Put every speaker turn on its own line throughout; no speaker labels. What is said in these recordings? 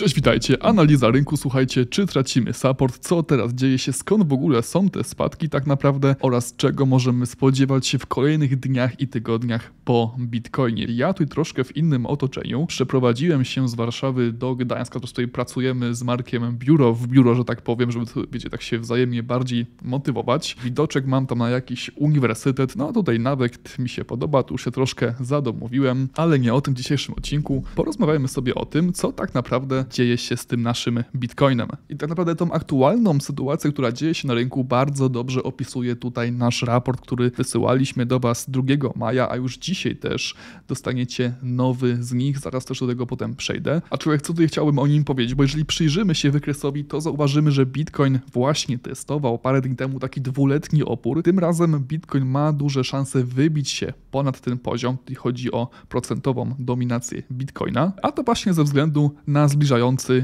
Cześć, witajcie. Analiza rynku, słuchajcie, czy tracimy support, co teraz dzieje się, skąd w ogóle są te spadki tak naprawdę oraz czego możemy spodziewać się w kolejnych dniach i tygodniach po Bitcoinie. Ja tu troszkę w innym otoczeniu. Przeprowadziłem się z Warszawy do Gdańska, to tutaj pracujemy z Markiem biuro w biuro, że tak powiem, żeby wiecie, tak się wzajemnie bardziej motywować. Widoczek mam tam na jakiś uniwersytet, no a tutaj nawet mi się podoba, tu się troszkę zadomowiłem, ale nie o tym dzisiejszym odcinku. Porozmawiajmy sobie o tym, co tak naprawdę dzieje się z tym naszym bitcoinem. I tak naprawdę tą aktualną sytuację, która dzieje się na rynku, bardzo dobrze opisuje tutaj nasz raport, który wysyłaliśmy do Was 2 maja, a już dzisiaj też dostaniecie nowy z nich. Zaraz też do tego potem przejdę. A człowiek, co tutaj chciałbym o nim powiedzieć, bo jeżeli przyjrzymy się wykresowi, to zauważymy, że Bitcoin właśnie testował parę dni temu taki dwuletni opór. Tym razem Bitcoin ma duże szanse wybić się ponad ten poziom, jeśli chodzi o procentową dominację Bitcoina, a to właśnie ze względu na zbliżanie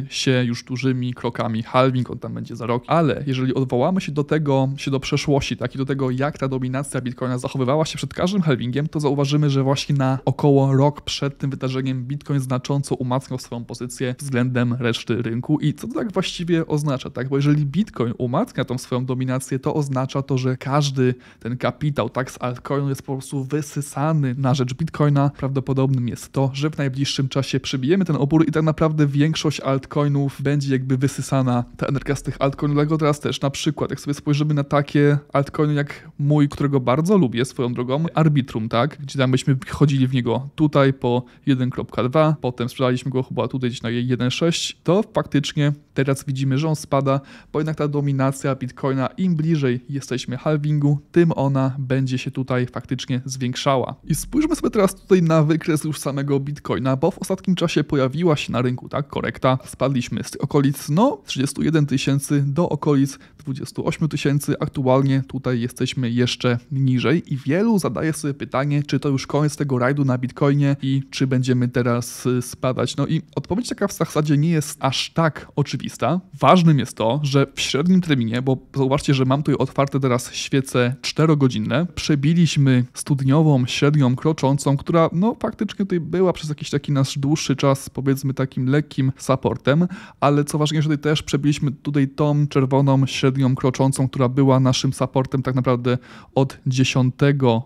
się już dużymi krokami halving, on tam będzie za rok, ale jeżeli odwołamy się do tego, się do przeszłości, tak i do tego, jak ta dominacja Bitcoina zachowywała się przed każdym halvingiem, to zauważymy, że właśnie na około rok przed tym wydarzeniem Bitcoin znacząco umacniał swoją pozycję względem reszty rynku. I co to tak właściwie oznacza, tak? Bo jeżeli Bitcoin umacnia tą swoją dominację, to oznacza to, że każdy ten kapitał, tak, z altcoinu jest po prostu wysysany na rzecz Bitcoina. Prawdopodobnym jest to, że w najbliższym czasie przebijemy ten opór i tak naprawdę większość większość altcoinów będzie jakby wysysana ta energia z tych altcoinów. Dlatego teraz też na przykład, jak sobie spojrzymy na takie altcoiny jak mój, którego bardzo lubię swoją drogą, Arbitrum, tak? Gdzie tam byśmy chodzili w niego tutaj po 1.2, potem sprzedaliśmy go chyba tutaj gdzieś na 1.6, to faktycznie teraz widzimy, że on spada, bo jednak ta dominacja Bitcoina, im bliżej jesteśmy halvingu, tym ona będzie się tutaj faktycznie zwiększała. I spójrzmy sobie teraz tutaj na wykres już samego Bitcoina, bo w ostatnim czasie pojawiła się na rynku, tak, korekta. Spadliśmy z okolic, no, 31 tysięcy do okolic 28 tysięcy. Aktualnie tutaj jesteśmy jeszcze niżej i wielu zadaje sobie pytanie, czy to już koniec tego rajdu na Bitcoinie i czy będziemy teraz y, spadać. No i odpowiedź taka w zasadzie nie jest aż tak oczywista. Ważnym jest to, że w średnim terminie, bo zauważcie, że mam tutaj otwarte teraz świece 4-godzinne, przebiliśmy studniową średnią kroczącą, która no faktycznie tutaj była przez jakiś taki nasz dłuższy czas, powiedzmy takim lekkim supportem, ale co ważniejsze, tutaj też przebiliśmy tutaj tą czerwoną średnią kroczącą, która była naszym supportem tak naprawdę od 10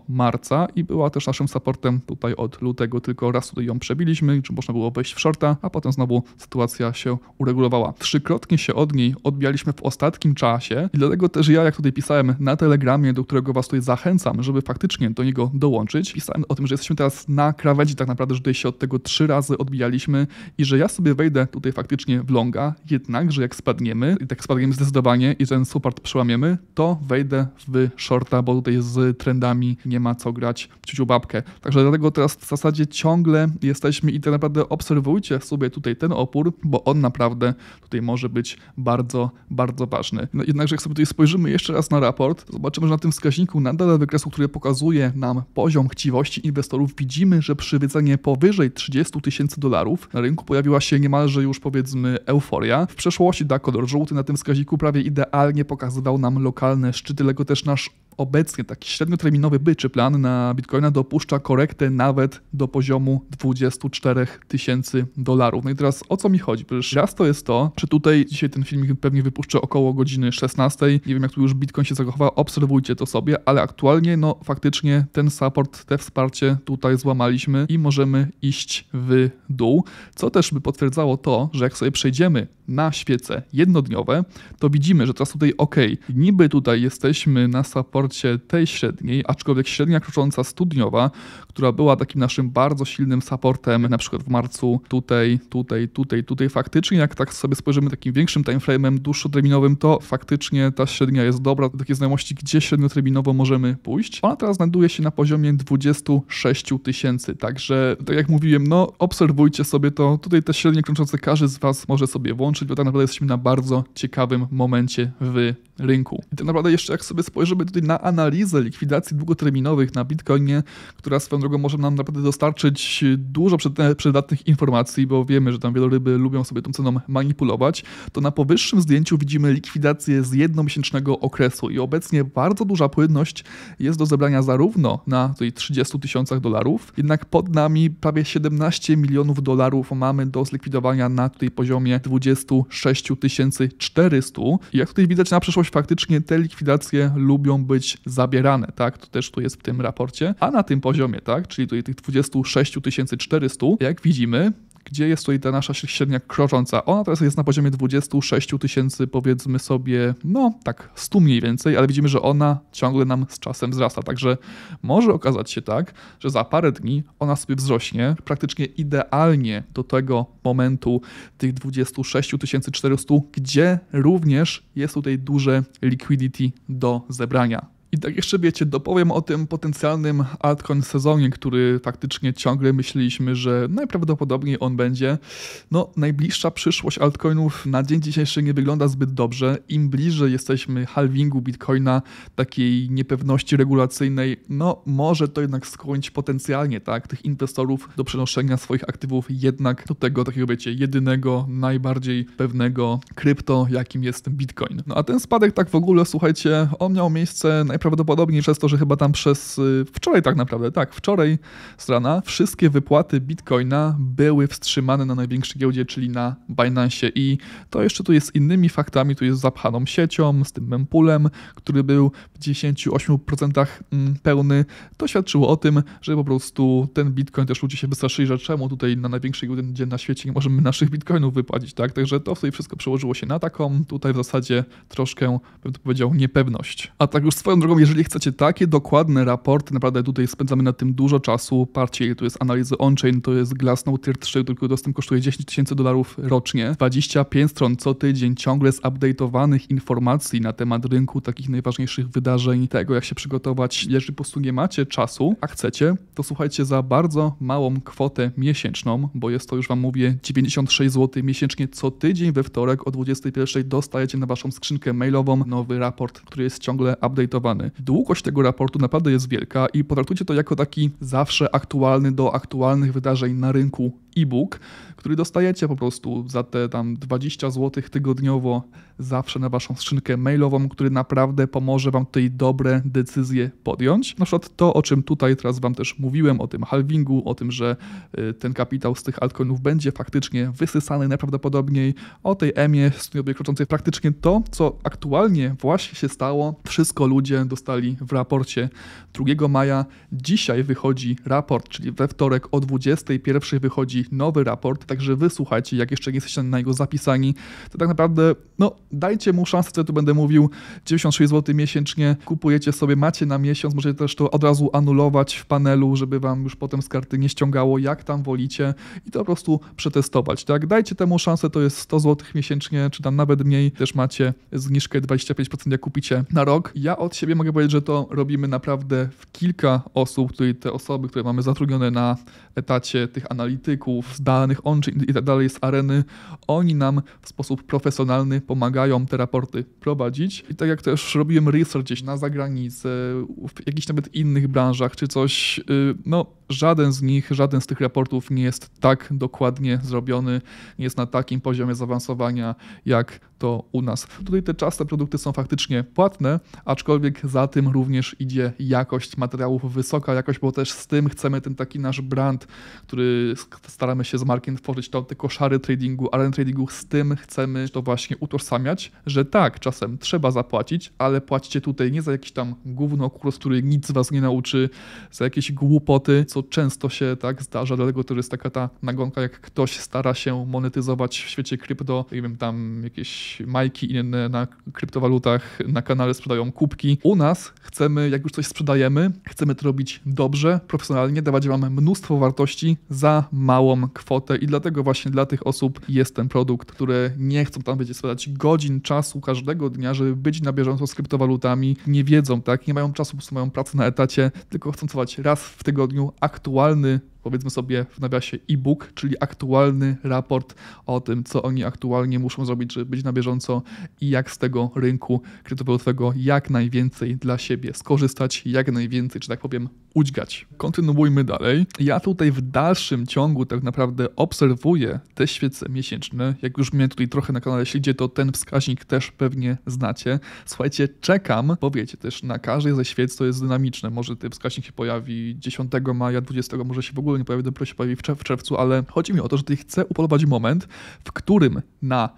marca i była też naszym supportem tutaj od lutego, tylko raz tutaj ją przebiliśmy, czy można było wejść w shorta, a potem znowu sytuacja się uregulowała. Trzykrotnie się od niej odbijaliśmy w ostatnim czasie i dlatego też ja, jak tutaj pisałem na Telegramie, do którego was tutaj zachęcam, żeby faktycznie do niego dołączyć, pisałem o tym, że jesteśmy teraz na krawędzi tak naprawdę, że tutaj się od tego trzy razy odbijaliśmy i że ja sobie wejdę tutaj faktycznie w longa, jednakże jak spadniemy, i tak spadniemy zdecydowanie i ten support przełamiemy, to wejdę w shorta, bo tutaj z trendami nie ma co grać w ciuciu babkę. Także dlatego teraz w zasadzie ciągle jesteśmy i tak naprawdę obserwujcie sobie tutaj ten opór, bo on naprawdę tutaj może być bardzo, bardzo ważny. No, jednakże jak sobie tutaj spojrzymy jeszcze raz na raport, zobaczymy, że na tym wskaźniku nadal wykresu, który pokazuje nam poziom chciwości inwestorów, widzimy, że przy wycenie powyżej 30 tysięcy dolarów na rynku pojawiła się niemalże już powiedzmy euforia. W przeszłości da kolor żółty na tym wskaźniku prawie idealnie pokazywał nam lokalne szczyty, dlatego też nasz obecnie taki średnioterminowy byczy plan na Bitcoina dopuszcza korektę nawet do poziomu 24 tysięcy dolarów. No i teraz o co mi chodzi? Przecież raz to jest to, że tutaj dzisiaj ten filmik pewnie wypuszczę około godziny 16. Nie wiem jak tu już Bitcoin się zachowa, obserwujcie to sobie, ale aktualnie no faktycznie ten support, te wsparcie tutaj złamaliśmy i możemy iść w dół, co też by potwierdzało to, że jak sobie przejdziemy na świece jednodniowe, to widzimy, że teraz tutaj ok, niby tutaj jesteśmy na supporcie tej średniej, aczkolwiek średnia krocząca studniowa, która była takim naszym bardzo silnym supportem, na przykład w marcu tutaj, tutaj, tutaj, tutaj faktycznie, jak tak sobie spojrzymy takim większym timeframe'em dłuższoterminowym, to faktycznie ta średnia jest dobra, do takiej znajomości, gdzie średnioterminowo możemy pójść. Ona teraz znajduje się na poziomie 26 tysięcy, także tak jak mówiłem, no obserwujcie sobie to, tutaj te średnie kroczące każdy z Was może sobie włączyć, bo tak naprawdę jesteśmy na bardzo ciekawym momencie w rynku. I tak naprawdę jeszcze jak sobie spojrzymy tutaj na analizę likwidacji długoterminowych na Bitcoinie, która swoją drogą może nam naprawdę dostarczyć dużo przydatnych informacji, bo wiemy, że tam wieloryby lubią sobie tą ceną manipulować, to na powyższym zdjęciu widzimy likwidację z jednomiesięcznego okresu i obecnie bardzo duża płynność jest do zebrania zarówno na tej 30 tysiącach dolarów, jednak pod nami prawie 17 milionów dolarów mamy do zlikwidowania na tej poziomie 26 400 i jak tutaj widać na przyszłość faktycznie te likwidacje lubią być zabierane, tak, to też tu jest w tym raporcie, a na tym poziomie, tak, czyli tutaj tych 26 400, jak widzimy, gdzie jest tutaj ta nasza średnia krocząca. Ona teraz jest na poziomie 26 tysięcy, powiedzmy sobie, no tak 100 mniej więcej, ale widzimy, że ona ciągle nam z czasem wzrasta. Także może okazać się tak, że za parę dni ona sobie wzrośnie praktycznie idealnie do tego momentu tych 26 400, gdzie również jest tutaj duże liquidity do zebrania. I tak jeszcze wiecie, dopowiem o tym potencjalnym altcoin sezonie, który faktycznie ciągle myśleliśmy, że najprawdopodobniej on będzie. No, najbliższa przyszłość altcoinów na dzień dzisiejszy nie wygląda zbyt dobrze. Im bliżej jesteśmy halvingu bitcoina, takiej niepewności regulacyjnej, no może to jednak skłonić potencjalnie tak, tych inwestorów do przenoszenia swoich aktywów jednak do tego takiego, wiecie, jedynego, najbardziej pewnego krypto, jakim jest bitcoin. No a ten spadek tak w ogóle, słuchajcie, on miał miejsce najprawdopodobniej przez to, że chyba tam przez y, wczoraj tak naprawdę, tak, wczoraj z rana wszystkie wypłaty Bitcoina były wstrzymane na największej giełdzie, czyli na Binance i to jeszcze tu jest z innymi faktami, tu jest zapchaną siecią, z tym mempulem, który był w 98% mm, pełny. To świadczyło o tym, że po prostu ten Bitcoin też ludzie się wystraszyli, że czemu tutaj na największej giełdzie na świecie nie możemy naszych Bitcoinów wypłacić, tak? Także to sobie wszystko przełożyło się na taką, tutaj w zasadzie troszkę, bym to powiedział, niepewność. A tak już swoją drogą drogą, jeżeli chcecie takie dokładne raporty, naprawdę tutaj spędzamy na tym dużo czasu, parcie, to jest analizy on-chain, to jest Glassnode Tier 3, tylko dostęp kosztuje 10 tysięcy dolarów rocznie, 25 stron co tydzień, ciągle zupdate'owanych informacji na temat rynku, takich najważniejszych wydarzeń, tego jak się przygotować. Jeżeli po prostu nie macie czasu, a chcecie, to słuchajcie za bardzo małą kwotę miesięczną, bo jest to już Wam mówię 96 zł miesięcznie co tydzień we wtorek o 21 dostajecie na Waszą skrzynkę mailową nowy raport, który jest ciągle update'owany. Długość tego raportu naprawdę jest wielka i potraktujcie to jako taki zawsze aktualny do aktualnych wydarzeń na rynku e-book, który dostajecie po prostu za te tam 20 zł tygodniowo zawsze na waszą skrzynkę mailową, który naprawdę pomoże wam tutaj dobre decyzje podjąć. Na przykład to, o czym tutaj teraz wam też mówiłem, o tym halvingu, o tym, że y, ten kapitał z tych altcoinów będzie faktycznie wysysany najprawdopodobniej, o tej emie stopniowej kroczącej, praktycznie to, co aktualnie właśnie się stało, wszystko ludzie dostali w raporcie 2 maja. Dzisiaj wychodzi raport, czyli we wtorek o 21 wychodzi nowy raport, także wysłuchajcie, jak jeszcze nie jesteście na niego zapisani, to tak naprawdę, no, dajcie mu szansę, co ja tu będę mówił, 96 zł miesięcznie, kupujecie sobie, macie na miesiąc, możecie też to od razu anulować w panelu, żeby wam już potem z karty nie ściągało, jak tam wolicie i to po prostu przetestować, tak? Dajcie temu szansę, to jest 100 zł miesięcznie, czy tam nawet mniej, też macie zniżkę 25% jak kupicie na rok. Ja od siebie mogę powiedzieć, że to robimy naprawdę w kilka osób, tutaj te osoby, które mamy zatrudnione na etacie tych analityków, zdalnych on i tak dalej z areny, oni nam w sposób profesjonalny pomagają te raporty prowadzić. I tak jak też robiłem research gdzieś na zagranicę, w jakichś nawet innych branżach czy coś, y, no żaden z nich, żaden z tych raportów nie jest tak dokładnie zrobiony, nie jest na takim poziomie zaawansowania jak to u nas. Tutaj te częste produkty są faktycznie płatne, aczkolwiek za tym również idzie jakość materiałów, wysoka jakość, bo też z tym chcemy ten taki nasz brand, który staramy się z Markiem tworzyć, to te koszary tradingu, arena tradingu, z tym chcemy to właśnie utożsamiać, że tak, czasem trzeba zapłacić, ale płacicie tutaj nie za jakiś tam gówno kurs, który nic was nie nauczy, za jakieś głupoty, co często się tak zdarza, dlatego to jest taka ta nagonka, jak ktoś stara się monetyzować w świecie krypto, nie wiem, tam jakieś majki inne na kryptowalutach na kanale sprzedają kubki. U nas chcemy, jak już coś sprzedajemy, chcemy to robić dobrze, profesjonalnie, dawać wam mnóstwo wartości za małą kwotę i dlatego właśnie dla tych osób jest ten produkt, które nie chcą tam będzie sprzedać godzin czasu każdego dnia, żeby być na bieżąco z kryptowalutami, nie wiedzą, tak, nie mają czasu, po prostu mają pracę na etacie, tylko chcą pracować raz w tygodniu, aktualny powiedzmy sobie w nawiasie e-book, czyli aktualny raport o tym, co oni aktualnie muszą zrobić, żeby być na bieżąco i jak z tego rynku kryptowalutowego jak najwięcej dla siebie skorzystać, jak najwięcej, czy tak powiem, udźgać. Kontynuujmy dalej. Ja tutaj w dalszym ciągu tak naprawdę obserwuję te świece miesięczne. Jak już mnie tutaj trochę na kanale śledzicie, to ten wskaźnik też pewnie znacie. Słuchajcie, czekam, bo wiecie też, na każdej ze świec to jest dynamiczne. Może ten wskaźnik się pojawi 10 maja, 20, może się w ogóle nie pojawi, dopiero się pojawi w czerwcu, ale chodzi mi o to, że tutaj chcę upolować moment, w którym na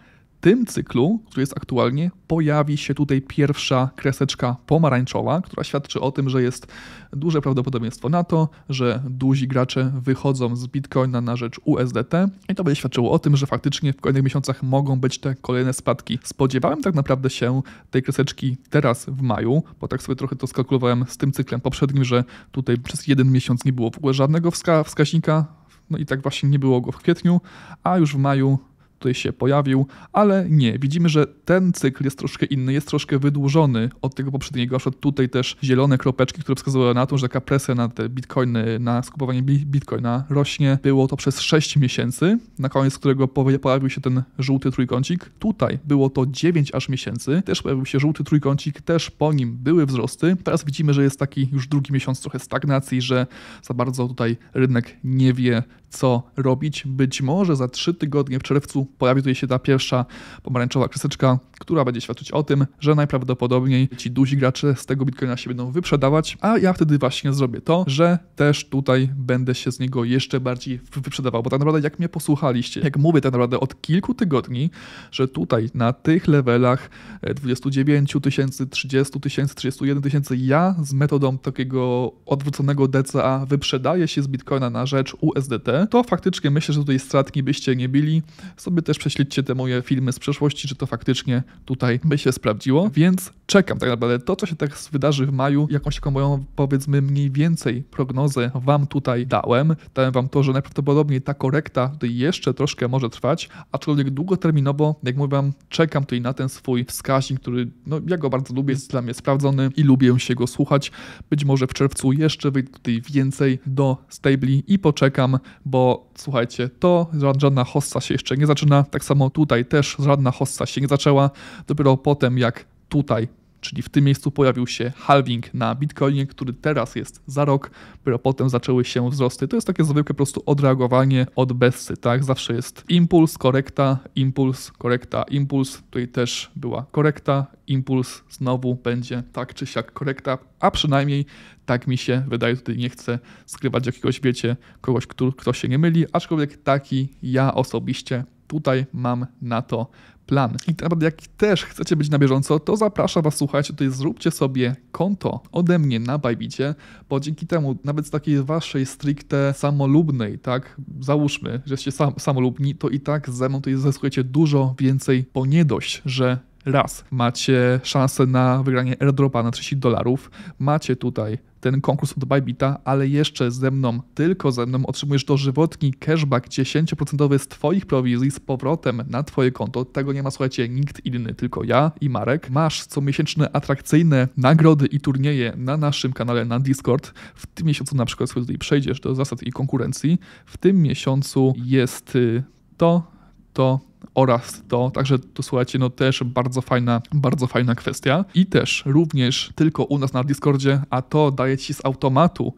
tym cyklu, który jest aktualnie, pojawi się tutaj pierwsza kreseczka pomarańczowa, która świadczy o tym, że jest duże prawdopodobieństwo na to, że duzi gracze wychodzą z Bitcoina na rzecz USDT i to będzie świadczyło o tym, że faktycznie w kolejnych miesiącach mogą być te kolejne spadki. Spodziewałem tak naprawdę się tej kreseczki teraz w maju, bo tak sobie trochę to skalkulowałem z tym cyklem poprzednim, że tutaj przez jeden miesiąc nie było w ogóle żadnego wska wskaźnika, no i tak właśnie nie było go w kwietniu, a już w maju tutaj się pojawił, ale nie, widzimy, że ten cykl jest troszkę inny, jest troszkę wydłużony od tego poprzedniego. Na tutaj też zielone kropeczki, które wskazują na to, że taka presja na te bitcoiny, na skupowanie bitcoina rośnie. Było to przez 6 miesięcy, na koniec którego pojawił się ten żółty trójkącik. Tutaj było to 9 aż miesięcy, też pojawił się żółty trójkącik, też po nim były wzrosty. Teraz widzimy, że jest taki już drugi miesiąc trochę stagnacji, że za bardzo tutaj rynek nie wie, co robić. Być może za 3 tygodnie w czerwcu pojawi tutaj się ta pierwsza pomarańczowa kreseczka, która będzie świadczyć o tym, że najprawdopodobniej ci duzi gracze z tego bitcoina się będą wyprzedawać, a ja wtedy właśnie zrobię to, że też tutaj będę się z niego jeszcze bardziej wyprzedawał, bo tak naprawdę jak mnie posłuchaliście, jak mówię tak naprawdę od kilku tygodni, że tutaj na tych levelach 29 tysięcy, 30 tysięcy, 31 tysięcy ja z metodą takiego odwróconego DCA wyprzedaję się z bitcoina na rzecz USDT, to faktycznie myślę, że tutaj stratni byście nie byli. Sobie też prześledźcie te moje filmy z przeszłości, czy to faktycznie tutaj by się sprawdziło, więc czekam tak naprawdę. To, co się teraz wydarzy w maju, jakąś taką moją, powiedzmy, mniej więcej prognozę wam tutaj dałem. Dałem wam to, że najprawdopodobniej ta korekta tutaj jeszcze troszkę może trwać, aczkolwiek długoterminowo, jak mówię czekam tutaj na ten swój wskaźnik, który, no, ja go bardzo lubię, jest dla mnie sprawdzony i lubię się go słuchać. Być może w czerwcu jeszcze wyjdę tutaj więcej do stabli i poczekam, bo słuchajcie, to żadna hossa się jeszcze nie zaczyna, tak samo tutaj też żadna hossa się nie zaczęła, dopiero potem jak tutaj czyli w tym miejscu pojawił się halving na Bitcoinie, który teraz jest za rok, dopiero potem zaczęły się wzrosty. To jest takie zwykłe po prostu odreagowanie od bessy, tak? Zawsze jest impuls, korekta, impuls, korekta, impuls. Tutaj też była korekta, impuls, znowu będzie tak czy siak korekta, a przynajmniej tak mi się wydaje, tutaj nie chcę skrywać jakiegoś, wiecie, kogoś, kto, kto się nie myli, aczkolwiek taki ja osobiście tutaj mam na to plan. I naprawdę jak też chcecie być na bieżąco, to zapraszam Was, słuchajcie, tutaj zróbcie sobie konto ode mnie na Bajbicie, bo dzięki temu nawet z takiej Waszej stricte samolubnej, tak, załóżmy, że jesteście sam, samolubni, to i tak ze mną tutaj zyskujecie dużo więcej, bo nie dość, że raz macie szansę na wygranie airdropa na 30 dolarów, macie tutaj ten konkurs od Bybita, ale jeszcze ze mną, tylko ze mną otrzymujesz dożywotni cashback 10% z Twoich prowizji z powrotem na Twoje konto. Tego nie ma, słuchajcie, nikt inny, tylko ja i Marek. Masz comiesięczne atrakcyjne nagrody i turnieje na naszym kanale na Discord. W tym miesiącu na przykład tutaj przejdziesz do zasad i konkurencji. W tym miesiącu jest y, to, to oraz to, także to słuchajcie, no też bardzo fajna, bardzo fajna kwestia i też również tylko u nas na Discordzie, a to daje Ci z automatu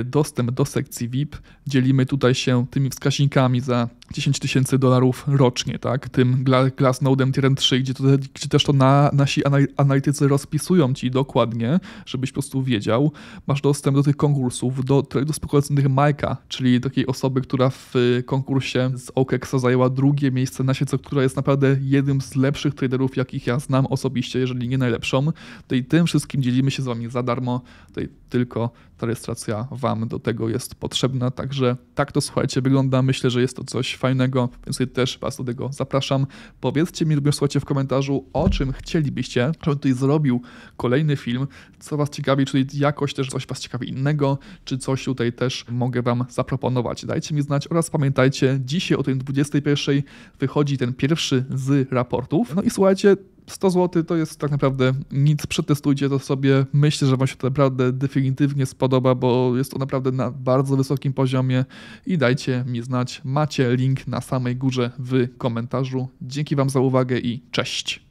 y, dostęp do sekcji VIP. Dzielimy tutaj się tymi wskaźnikami za 10 tysięcy dolarów rocznie, tak? Tym Glassnode'em Tier 3, gdzie, to, gdzie też to na, nasi analitycy rozpisują Ci dokładnie, żebyś po prostu wiedział. Masz dostęp do tych konkursów, do tradeów spekulacyjnych Majka, czyli takiej osoby, która w konkursie z OKEXa zajęła drugie miejsce na świecie, która jest naprawdę jednym z lepszych traderów, jakich ja znam osobiście, jeżeli nie najlepszą. I tym wszystkim dzielimy się z Wami za darmo. Tutaj tylko ta rejestracja Wam do tego jest potrzebna. Także tak to słuchajcie, wygląda. Myślę, że jest to coś fajnego, więc też Was do tego zapraszam. Powiedzcie mi również, słuchajcie, w komentarzu, o czym chcielibyście, żebym tutaj zrobił kolejny film, co Was ciekawi, czyli jakoś też coś Was ciekawi innego, czy coś tutaj też mogę Wam zaproponować. Dajcie mi znać oraz pamiętajcie, dzisiaj o tej 21 wychodzi ten pierwszy z raportów. No i słuchajcie, 100 zł to jest tak naprawdę nic, przetestujcie to sobie. Myślę, że Wam się to naprawdę definitywnie spodoba, bo jest to naprawdę na bardzo wysokim poziomie i dajcie mi znać. Macie link na samej górze w komentarzu. Dzięki Wam za uwagę i cześć.